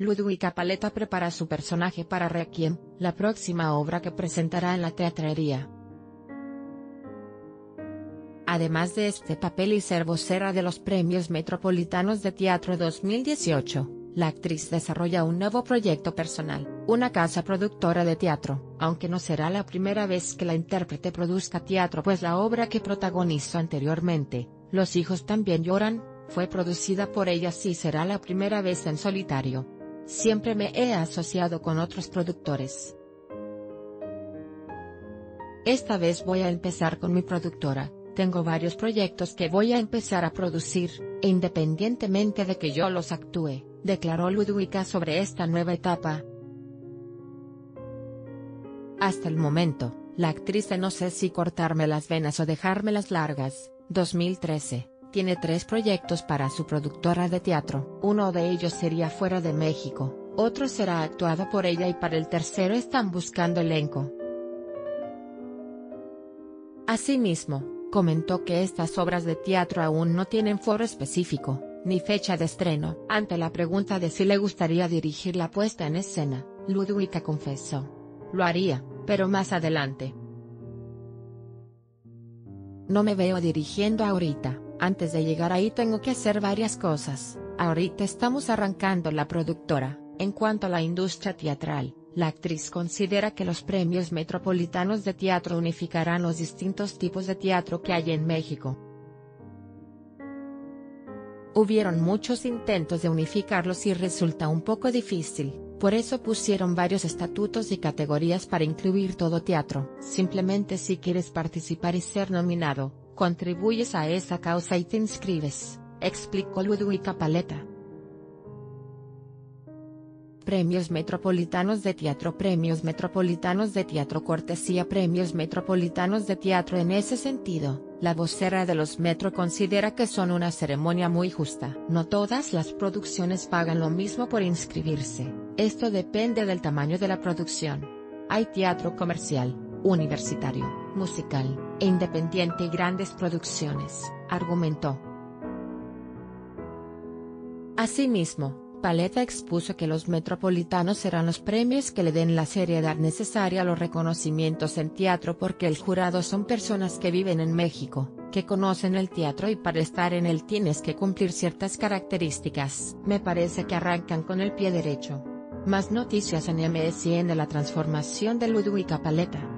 Ludwika Paleta prepara su personaje para Requiem, la próxima obra que presentará en la teatrería. Además de este papel y ser vocera de los Premios Metropolitanos de Teatro 2018, la actriz desarrolla un nuevo proyecto personal, una casa productora de teatro, aunque no será la primera vez que la intérprete produzca teatro pues la obra que protagonizó anteriormente, Los hijos también lloran, fue producida por ella y será la primera vez en solitario. Siempre me he asociado con otros productores. Esta vez voy a empezar con mi productora, tengo varios proyectos que voy a empezar a producir, independientemente de que yo los actúe, declaró Ludwika sobre esta nueva etapa. Hasta el momento, la actriz de No sé si cortarme las venas o dejármelas largas, 2013 tiene tres proyectos para su productora de teatro. Uno de ellos sería fuera de México, otro será actuado por ella y para el tercero están buscando elenco. Asimismo, comentó que estas obras de teatro aún no tienen foro específico, ni fecha de estreno. Ante la pregunta de si le gustaría dirigir la puesta en escena, Ludwika confesó. Lo haría, pero más adelante. No me veo dirigiendo ahorita, antes de llegar ahí tengo que hacer varias cosas, ahorita estamos arrancando la productora, en cuanto a la industria teatral, la actriz considera que los premios metropolitanos de teatro unificarán los distintos tipos de teatro que hay en México. Hubieron muchos intentos de unificarlos y resulta un poco difícil, por eso pusieron varios estatutos y categorías para incluir todo teatro. Simplemente si quieres participar y ser nominado, contribuyes a esa causa y te inscribes, explicó Ludwika Paleta. Premios Metropolitanos de Teatro Premios Metropolitanos de Teatro Cortesía Premios Metropolitanos de Teatro En ese sentido, la vocera de los Metro considera que son una ceremonia muy justa. No todas las producciones pagan lo mismo por inscribirse, esto depende del tamaño de la producción. Hay teatro comercial, universitario, musical, e independiente y grandes producciones, argumentó. Asimismo, Paleta expuso que los metropolitanos serán los premios que le den la seriedad necesaria a los reconocimientos en teatro porque el jurado son personas que viven en México, que conocen el teatro y para estar en él tienes que cumplir ciertas características. Me parece que arrancan con el pie derecho. Más noticias en MSN la transformación de Ludwika Paleta.